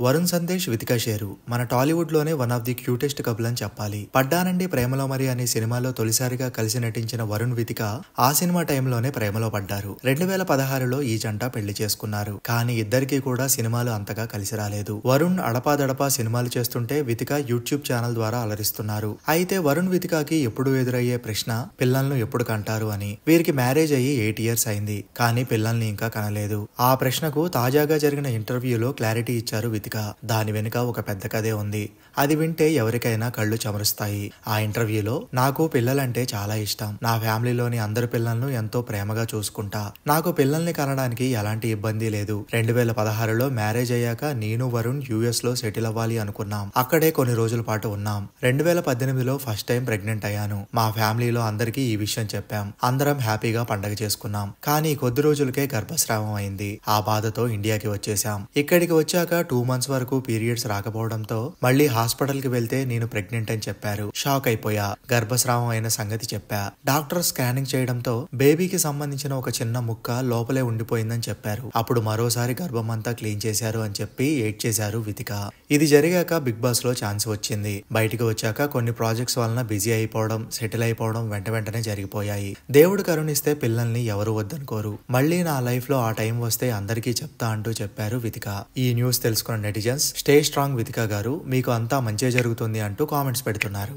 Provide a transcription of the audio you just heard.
వరుణ్ సందేశ్ వితికా షేరు. మన టాలీవుడ్లోనే one of the cutest couple అని చెప్పాలి. పడ్డానండి ప్రేమలో మరి అనే సినిమాలో తొలిసారిగా కలిసి నటించిన వరుణ్ వితిక ఆ సినిమా టైంలోనే ప్రేమలో పడ్డారు. రెండు వేల పదహారులో ఈ జంట పెళ్ళి చేసుకున్నారు. కానీ ఇద్దరికీ కూడా సినిమాలు అంతగా కలిసి రాలేదు. వరుణ్ అడపాదడపా సినిమాలు చేస్తుంటే వితిక యూట్యూబ్ ఛానల్ ద్వారా అలరిస్తున్నారు. అయితే వరుణ్ వితికాకి ఎప్పుడు ఎదురయ్యే ప్రశ్న పిల్లలను ఎప్పుడు కంటారు అని. వీరికి మ్యారేజ్ అయ్యి ఎయిట్ ఇయర్స్ అయింది. కానీ పిల్లల్ని ఇంకా కనలేదు. ఆ ప్రశ్నకు తాజాగా జరిగిన ఇంటర్వ్యూలో క్లారిటీ ఇచ్చారు వితిక. దాని వెనుక ఒక పెద్ద కథే ఉంది. అది వింటే ఎవరికైనా కళ్ళు చెమరుస్తాయి. ఆ ఇంటర్వ్యూలో నాకు పిల్లలంటే చాలా ఇష్టం. నా ఫ్యామిలీలోని అందరి పిల్లలను ఎంతో ప్రేమగా చూసుకుంటా. నాకు పిల్లల్ని కనడానికి ఎలాంటి ఇబ్బంది లేదు. రెండు వేల పదహారులో మ్యారేజ్ అయ్యాక నేను వరుణ్ యుఎస్లో సెటిల్ అవ్వాలి అనుకున్నాం. అక్కడే కొన్ని రోజుల పాటు ఉన్నాం. రెండు వేల పద్దెనిమిదిలో ఫస్ట్ టైం ప్రెగ్నెంట్ అయ్యాను. మా ఫ్యామిలీలో అందరికీ ఈ విషయం చెప్పాం. అందరం హ్యాపీగా పండగ చేసుకున్నాం. కానీ కొద్ది రోజులకే గర్భస్రావం అయింది. ఆ బాధతో ఇండియాకి వచ్చేసాం ఇక్కడికి వచ్చాక టూ మంత్స్ వరకు పీరియడ్స్ రాకపోవడంతో మళ్ళీ హాస్పిటల్కి వెళ్తే నేను ప్రెగ్నెంట్ అని చెప్పారు. షాక్ అయిపోయా. గర్భస్రావం అయిన సంగతి చెప్పా. డాక్టర్ స్కానింగ్ చేయడంతో బేబీకి సంబంధించిన ఒక చిన్న ముక్క లోపలే ఉండిపోయిందని చెప్పారు. అప్పుడు మరోసారి గర్భం అంతా క్లీన్ చేశారు అని చెప్పి ఏడ్ చేశారు వితిక. ఇది జరిగాక బిగ్ బాస్లో ఛాన్స్ వచ్చింది. బయటికి వచ్చాక కొన్ని ప్రాజెక్ట్స్ వలన బిజీ అయిపోవడం సెటిల్ అయిపోవడం వెంట వెంటనే జరిగిపోయాయి. దేవుడు కరుణిస్తే పిల్లల్ని ఎవరు వద్దనుకోరు. మళ్ళీ నా లైఫ్లో ఆ టైం వస్తే అందరికీ చెప్తా అంటూ చెప్పారు వితిక. ఈ న్యూస్ తెలుసుకున్న నెటిజన్స్. స్టే స్ట్రాంగ్ వితిక గారు మీకు అంతా మంచి జరుగుతుంది అంటూ కామెంట్స్ పెడుతున్నారు.